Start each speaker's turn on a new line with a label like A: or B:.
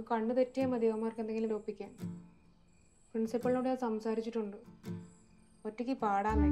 A: ഒന്ന് കണ്ണ് തെറ്റിയാൽ മതി അവന്മാർക്ക് എന്തെങ്കിലും ഒപ്പിക്കാൻ. പ്രിൻസിപ്പളിനോട് ഞാൻ സംസാരിച്ചിട്ടുണ്ട്. ഒറ്റയ്ക്ക് പാടാമേ